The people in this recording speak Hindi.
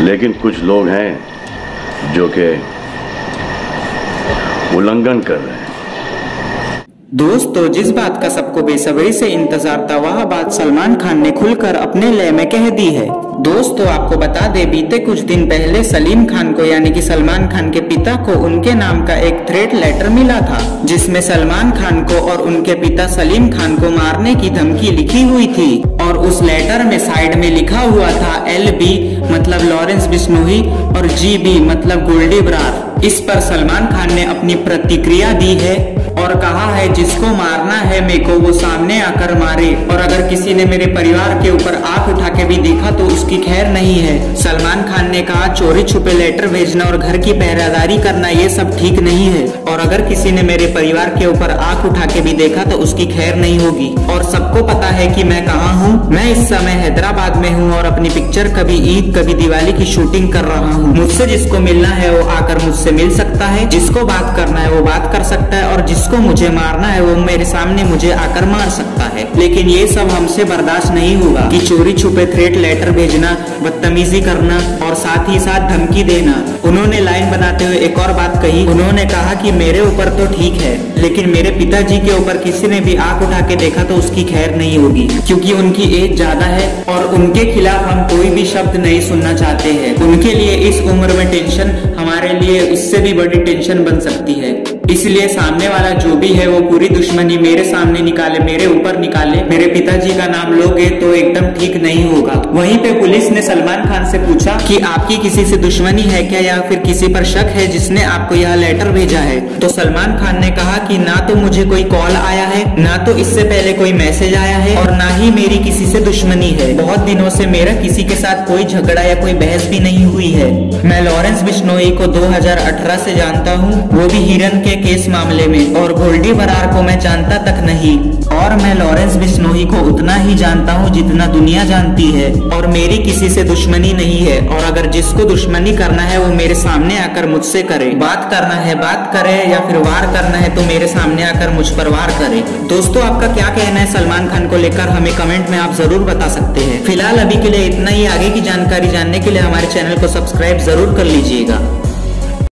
लेकिन कुछ लोग हैं जो के उल्लंघन कर रहे हैं। दोस्तों, जिस बात का सबको बेसब्री से इंतज़ार था, वह बात सलमान खान ने खुलकर अपने लय में कह दी है। दोस्तों आपको बता दे, बीते कुछ दिन पहले सलीम खान को, यानी कि सलमान खान के पिता को, उनके नाम का एक थ्रेट लेटर मिला था, जिसमें सलमान खान को और उनके पिता सलीम खान को मारने की धमकी लिखी हुई थी। और उस लेटर में साइड में लिखा हुआ था एल बी मतलब लॉरेंस बिश्नोई और जी बी मतलब गोल्डी बरार इस पर सलमान खान ने अपनी प्रतिक्रिया दी है, और कहा है, जिसको मारना है, मेरे को वो सामने आकर मारे। और अगर किसी ने मेरे परिवार के ऊपर आँख उठा के भी देखा तो उसकी खैर नहीं है। सलमान खान ने कहा, चोरी छुपे लेटर भेजना और घर की पहरादारी करना, ये सब ठीक नहीं है। और अगर किसी ने मेरे परिवार के ऊपर आँख उठा के भी देखा तो उसकी खैर नहीं होगी। और सबको पता है कि मैं कहाँ हूँ। मैं इस समय हैदराबाद में हूँ और अपनी पिक्चर कभी ईद, कभी दिवाली की शूटिंग कर रहा हूँ। मुझसे जिसको मिलना है, वो आकर मुझसे मिल सकता है। जिसको बात करना है, वो बात कर सकता है। और जिसको मुझे मारना है, वो मेरे सामने मुझे आकर मार सकता है। लेकिन ये सब हमसे बर्दाश्त नहीं होगा कि चोरी छुपे थ्रेट लेटर भेजना बदतमीजी करना और साथ ही साथ धमकी देना। उन्होंने लाइन बनाते हुए एक और बात कही। उन्होंने कहा कि मेरे ऊपर तो ठीक है, लेकिन मेरे पिताजी के ऊपर किसी ने भी आँख उठा के देखा तो उसकी खैर नहीं होगी, क्योंकि उनकी एज ज़्यादा है और उनके खिलाफ हम कोई भी शब्द नहीं सुनना चाहते हैं। उनके लिए इस उम्र में टेंशन हमारे लिए उससे भी बड़ी टेंशन बन सकती है। इसलिए सामने वाला जो भी है वो पूरी दुश्मनी मेरे सामने निकाले, मेरे ऊपर निकाले। मेरे पिताजी का नाम लोगे तो एकदम ठीक नहीं होगा। वहीं पे पुलिस ने सलमान खान से पूछा कि आपकी किसी से दुश्मनी है क्या या फिर किसी पर शक है जिसने आपको यह लेटर भेजा है? तो सलमान खान ने कहा कि ना तो मुझे कोई कॉल आया है, ना तो इससे पहले कोई मैसेज आया है और ना ही मेरी किसी से दुश्मनी है। बहुत दिनों से मेरा किसी के साथ कोई झगड़ा या कोई बहस भी नहीं हुई है। मैं लॉरेंस बिश्नोई को 2018 से जानता हूँ। वो भी हिरन के केस मामले में और गोल्डी बरार को मैं जानता तक नहीं। और मैं लॉरेंस बिश्नोई को उतना ही जानता हूँ जितना दुनिया जानती है। और मेरी किसी से दुश्मनी नहीं है। और अगर जिसको दुश्मनी करना है, वो मेरे सामने आकर मुझसे करे। बात करना है, बात करे या फिर वार करना है तो मेरे सामने आकर मुझ पर वार करे। दोस्तों, आपका क्या कहना है सलमान खान को लेकर? हमें कमेंट में आप ज़रूर बता सकते हैं। फ़िलहाल अभी के लिए इतना ही। आगे की जानकारी जानने के लिए हमारे चैनल को सब्सक्राइब ज़रूर कर लीजिएगा।